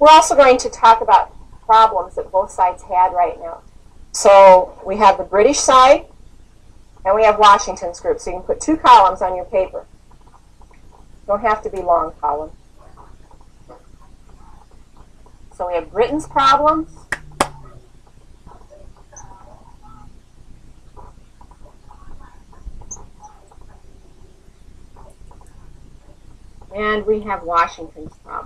We're also going to talk about problems that both sides had right now. So we have the British side and we have Washington's group. So you can put two columns on your paper. Don't have to be long columns. So we have Britain's problems. And we have Washington's problem.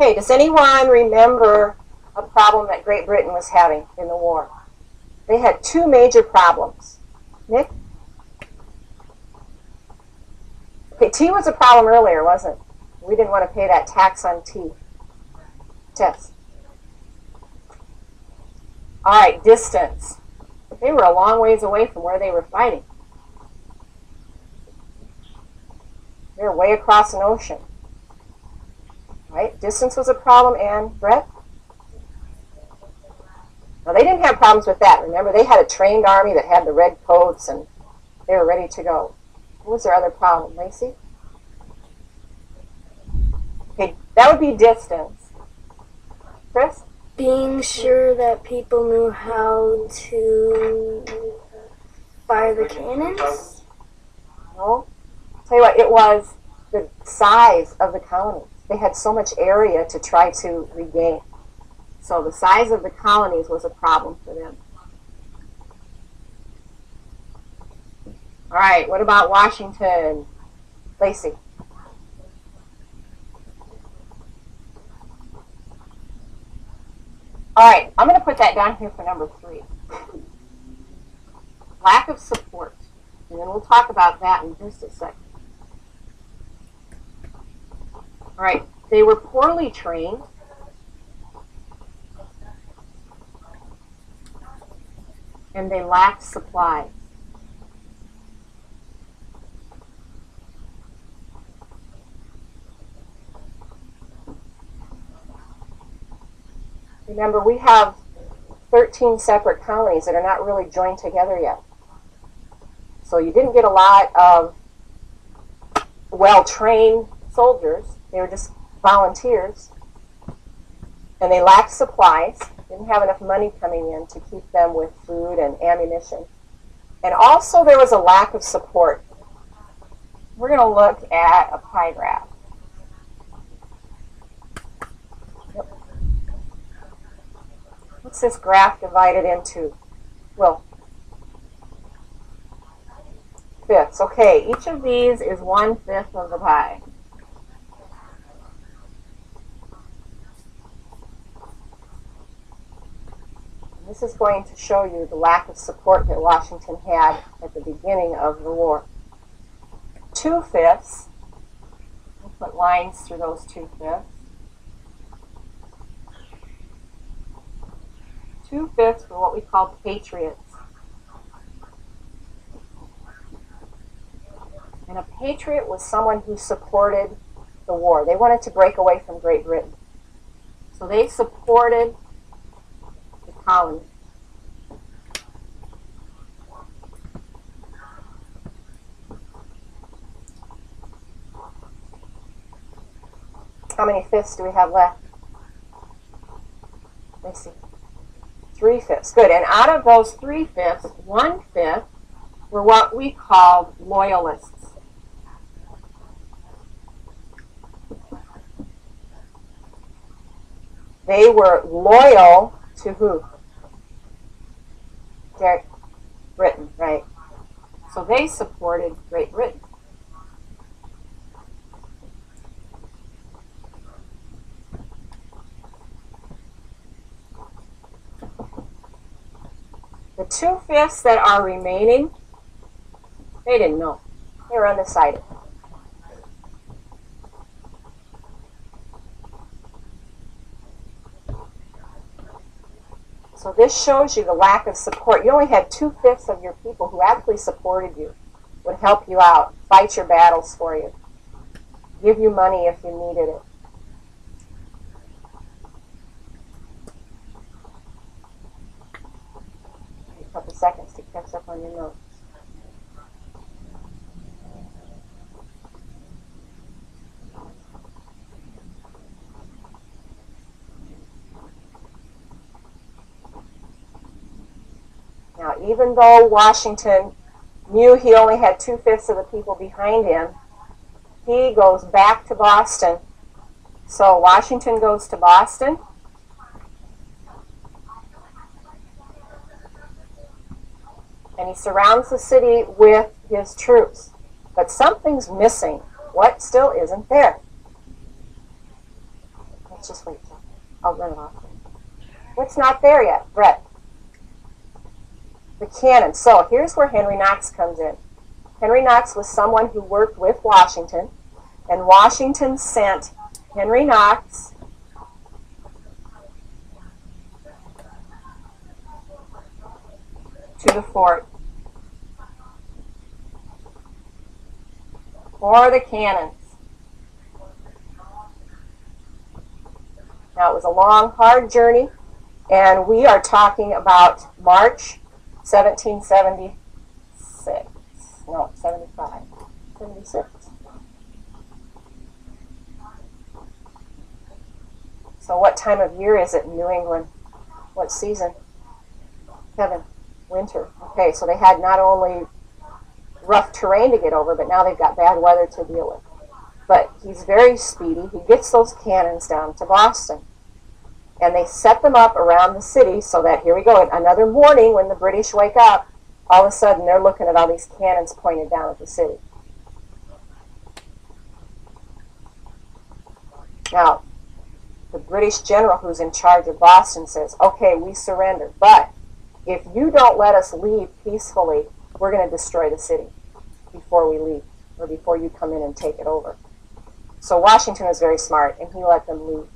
Okay, does anyone remember a problem that Great Britain was having in the war? They had two major problems. Nick? Okay, tea was a problem earlier, wasn't it? We didn't want to pay that tax on tea. Tess. All right, distance. They were a long ways away from where they were fighting. They were way across an ocean. Right? Distance was a problem, and Brett? Now, they didn't have problems with that. Remember, they had a trained army that had the red coats, and they were ready to go. What was their other problem, Lacey? Okay, that would be distance. Chris? Being sure that people knew how to fire the cannons? No. Tell you what, it was the size of the colonies. They had so much area to try to regain. So the size of the colonies was a problem for them. All right, what about Washington? Lacey. All right, I'm going to put that down here for number three. Lack of support. And then we'll talk about that in just a second. All right, they were poorly trained. And they lacked supplies. Remember, we have 13 separate colonies that are not really joined together yet. So you didn't get a lot of well trained soldiers, they were just volunteers. And they lacked supplies, didn't have enough money coming in to keep them with food and ammunition. And also, there was a lack of support. We're going to look at a pie graph. What's this graph divided into? Well, fifths. Okay, each of these is one fifth of the pie. This is going to show you the lack of support that Washington had at the beginning of the war. Two fifths, we'll put lines through those two fifths. Two fifths were what we call patriots. And a patriot was someone who supported the war. They wanted to break away from Great Britain. So they supported colony. How many fifths do we have left? Let's see. Three fifths. Good. And out of those three fifths, one fifth were what we called loyalists. They were loyal to who? Great Britain, right? So they supported Great Britain. The two fifths that are remaining, they didn't know. They were undecided. So this shows you the lack of support. You only had two-fifths of your people who actually supported you, would help you out, fight your battles for you, give you money if you needed it. A couple seconds to catch up on your notes. Even though Washington knew he only had two fifths of the people behind him, he goes back to Boston. So Washington goes to Boston. And he surrounds the city with his troops. But something's missing. What still isn't there? Let's just wait. I'll run it off. What's not there yet, Brett? The cannon. So here's where Henry Knox comes in. Henry Knox was someone who worked with Washington, and Washington sent Henry Knox to the fort for the cannons. Now it was a long, hard journey, and we are talking about March 1776. No, 75. 76. So what time of year is it in New England? What season? Kevin, winter. Okay, so they had not only rough terrain to get over, but now they've got bad weather to deal with. But he's very speedy. He gets those cannons down to Boston and they set them up around the city so that here we go another morning when the british wake up all of a sudden they're looking at all these cannons pointed down at the city. Now the british general who's in charge of boston says okay we surrender but if you don't let us leave peacefully we're going to destroy the city before we leave or before you come in and take it over. So washington was very smart and he let them leave.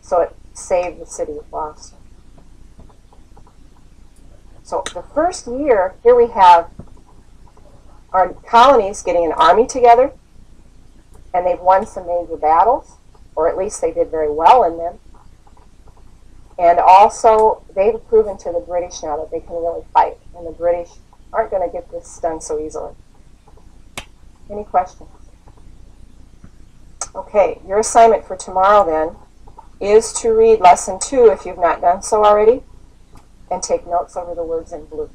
So it save the city of Boston. So the first year, here we have our colonies getting an army together, and they've won some major battles, or at least they did very well in them. And also, they've proven to the British now that they can really fight, and the British aren't going to get this done so easily. Any questions? Okay, your assignment for tomorrow then is to read lesson two if you've not done so already, and take notes over the words in blue.